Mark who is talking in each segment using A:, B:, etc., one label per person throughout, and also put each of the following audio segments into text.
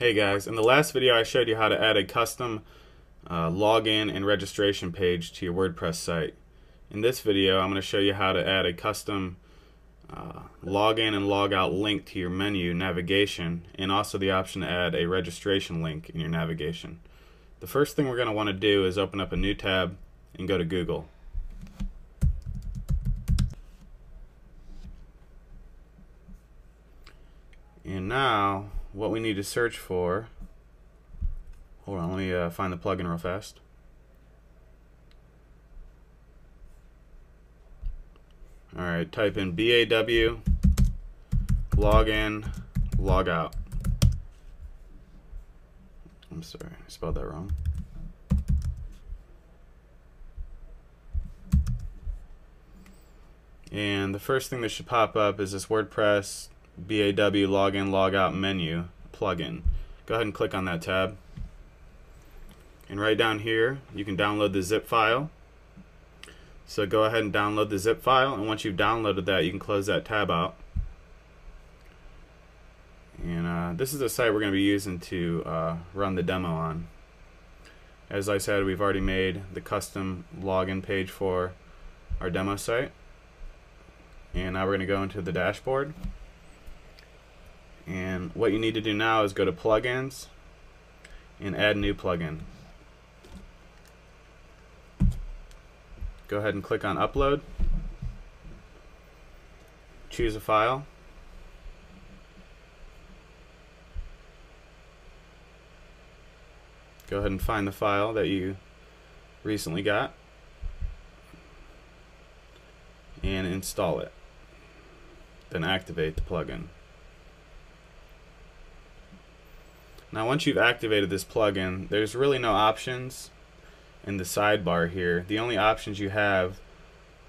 A: Hey guys, in the last video I showed you how to add a custom uh, login and registration page to your WordPress site. In this video I'm going to show you how to add a custom uh, login and logout link to your menu navigation and also the option to add a registration link in your navigation. The first thing we're going to want to do is open up a new tab and go to Google. And now what we need to search for. Hold on, let me uh, find the plugin real fast. All right, type in BAW, login, logout. I'm sorry, I spelled that wrong. And the first thing that should pop up is this WordPress BAW login logout menu plugin. Go ahead and click on that tab. And right down here, you can download the zip file. So go ahead and download the zip file, and once you've downloaded that, you can close that tab out. And uh, this is the site we're going to be using to uh, run the demo on. As I said, we've already made the custom login page for our demo site. And now we're going to go into the dashboard. And what you need to do now is go to plugins and add new plugin. Go ahead and click on upload. Choose a file. Go ahead and find the file that you recently got and install it. Then activate the plugin. Now once you've activated this plugin, there's really no options in the sidebar here. The only options you have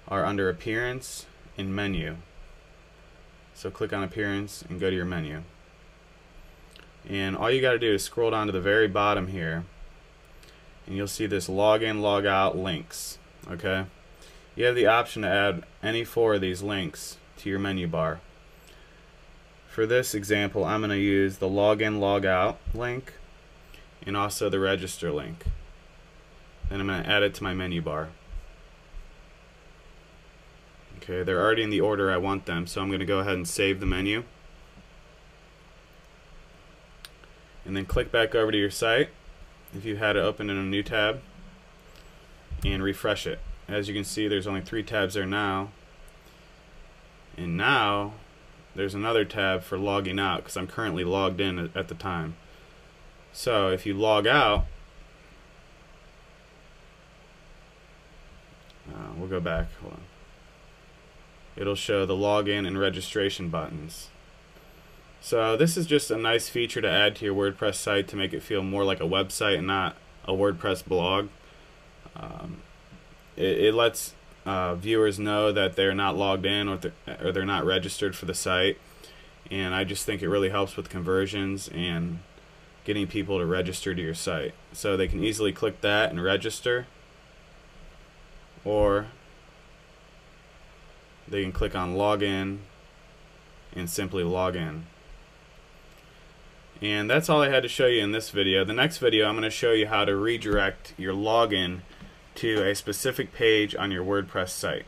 A: are under Appearance and Menu. So click on Appearance and go to your menu. And all you got to do is scroll down to the very bottom here and you'll see this login, logout links. Okay? You have the option to add any four of these links to your menu bar. For this example, I'm going to use the login logout link and also the register link. Then I'm going to add it to my menu bar. Okay, they're already in the order I want them, so I'm going to go ahead and save the menu. And then click back over to your site if you had it open in a new tab and refresh it. As you can see, there's only three tabs there now. And now there's another tab for logging out because I'm currently logged in at the time. So if you log out, uh, we'll go back. Hold on. It'll show the login and registration buttons. So this is just a nice feature to add to your WordPress site to make it feel more like a website and not a WordPress blog. Um, it, it lets uh, viewers know that they're not logged in or, or they're not registered for the site. And I just think it really helps with conversions and getting people to register to your site. So they can easily click that and register. Or they can click on login and simply log in. And that's all I had to show you in this video. The next video I'm going to show you how to redirect your login to a specific page on your WordPress site.